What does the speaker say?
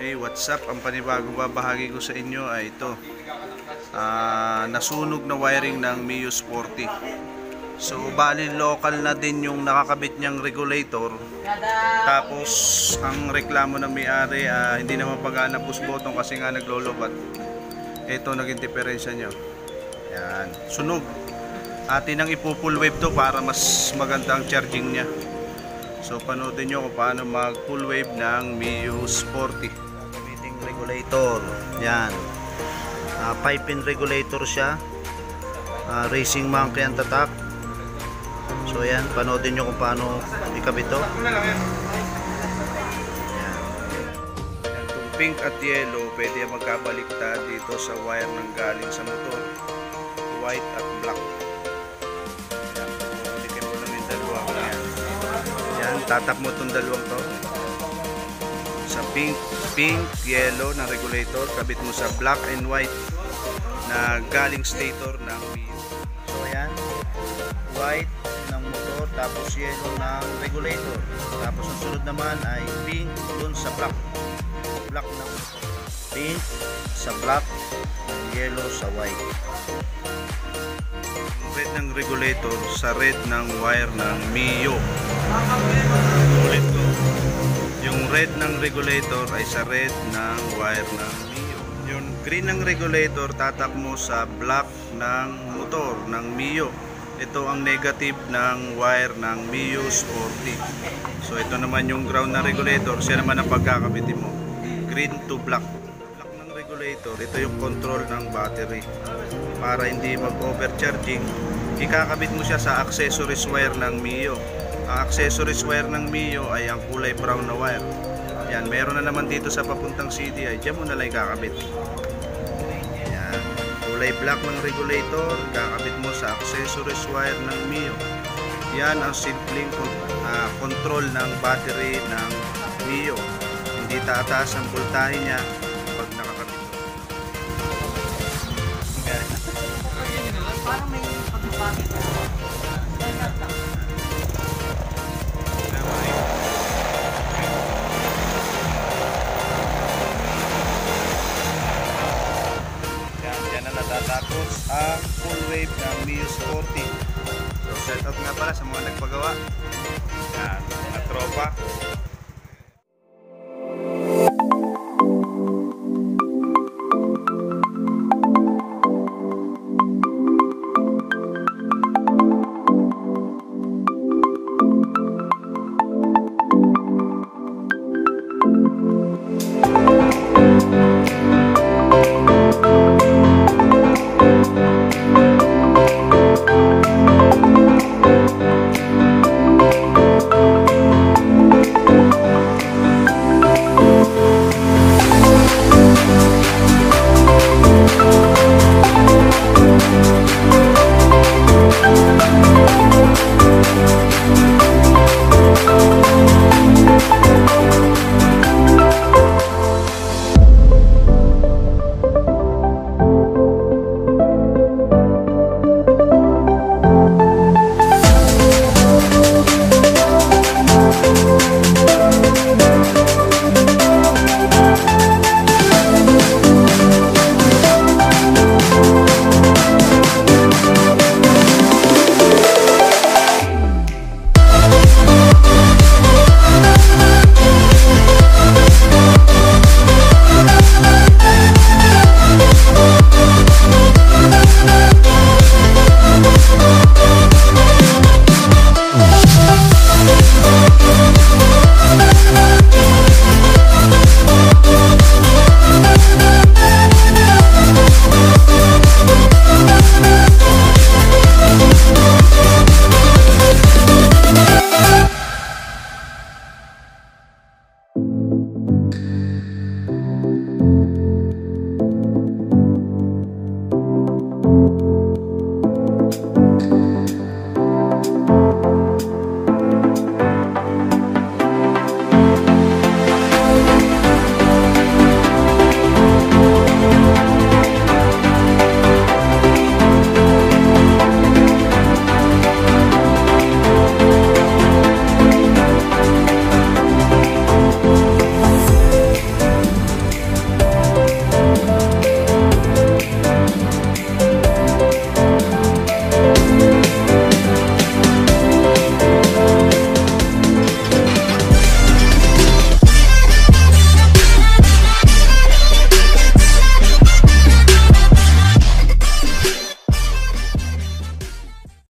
Hey, what's up? Ang panibagong babahagi ko sa inyo ay ito. Uh, nasunog na wiring ng Mius 40. So, bali local na din yung nakakabit niyang regulator. Tapos, ang reklamo ng may-ari, uh, hindi naman pagana push button kasi nga naglolobat. Ito naging diferensya niyo. Yan, sunog. Atin ang ipo-full wave to para mas maganda ang charging niya. So, panoodin nyo kung paano mag-full wave ng Mius 40 regulator. Yan. 5 pin regulator siya. Ah, racing monkey ang tatak. So yan, panoodin nyo kung paano ikabit to. Yan. Yan, Itong pink at yellow, pwede magkabaliktad dito sa wire ng galing sa motor. White at black. Yan, mo lang yung dalawa. Yan, tatap mo itong dalawang to. Sa pink, pink, yellow na regulator, kabit mo sa black and white na galing stator ng Mio. So ayan, white ng motor, tapos yellow ng regulator. Tapos ang sunod naman ay pink dun sa black. Black ng motor. Pink sa black, yellow sa white red ng regulator sa red ng wire ng Mio. Ulit red ng regulator ay sa red ng wire ng Mio. Yung green ng regulator tatap mo sa black ng motor ng Mio. Ito ang negative ng wire ng Mio Sporty. So ito naman yung ground na regulator. Siya naman ang pagkakabitin mo. Green to black Black ng regulator, ito yung control ng battery para hindi mag-overcharging ikakabit mo siya sa accessories wire ng Mio ang accessories wire ng Mio ay ang kulay brown na wire. Yan, meron na naman dito sa papuntang CDI dyan mo na lang ikakabit. Yan, kulay black ng regulator. Kakabit mo sa accessories wire ng Mio. Yan ang simpleng uh, control ng battery ng Mio. Hindi tataas ang voltahe niya pag nakakabit. Parang may pagbabago. Yan, ang full wave ng Mio Sporty. So, shout out nga pala sa mga nagpagawa. Yan, mga tropa.